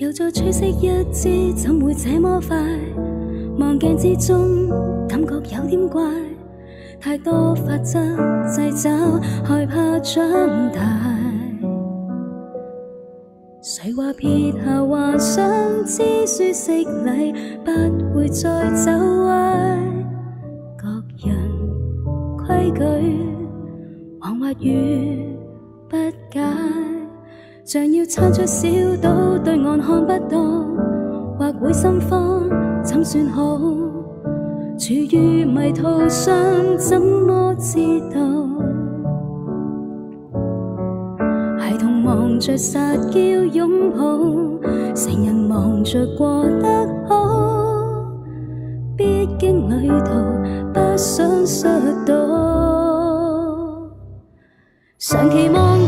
又再吹熄一支，怎会这么快？望镜之中，感觉有点怪，太多法则掣肘，害怕长大。谁话撇下幻想，知书识礼，不会再走歪。各人规矩，谎话语不解。像要撑出小岛，对岸看不到，或会心慌，怎算好？处于迷途上，怎么知道？孩童忙着撒娇拥抱，成人忙着过得好，必经旅途，不想摔倒。常期望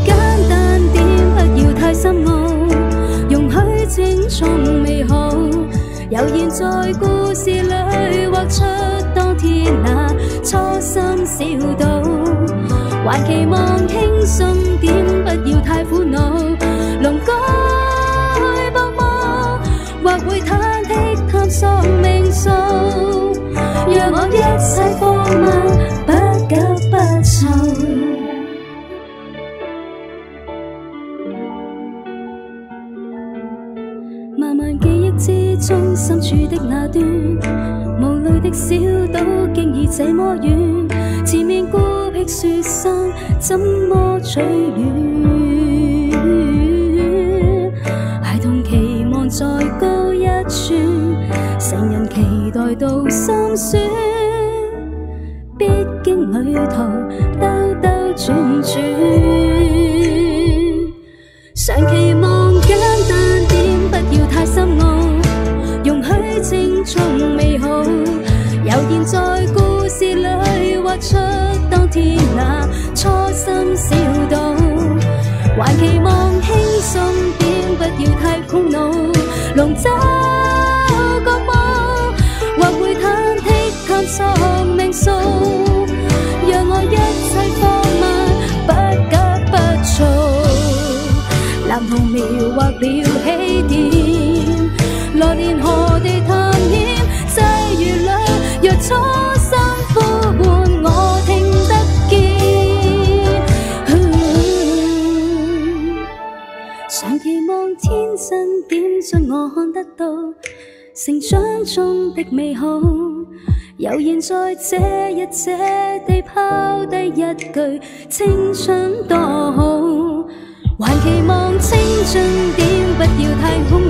悠然在故事里画出当天那初心小岛，还期望轻松点，不要太苦恼。龙该博望，或会忐忑探索命数，让我一切放 中，深处的那段无泪的小岛，竟已这么远。前面孤僻雪山，怎么取暖？孩童期望再高一寸，成人期待到心酸。必经旅途，天那初心小岛，还期望轻松点，不要太苦恼。龙舟各望，或会忐忑探索命数，让我一切放慢，不急不躁。蓝图描画了起点， 我看得到成长中的美好，悠然在这日这地抛低一句青春多好，还期望青春点，不要太空。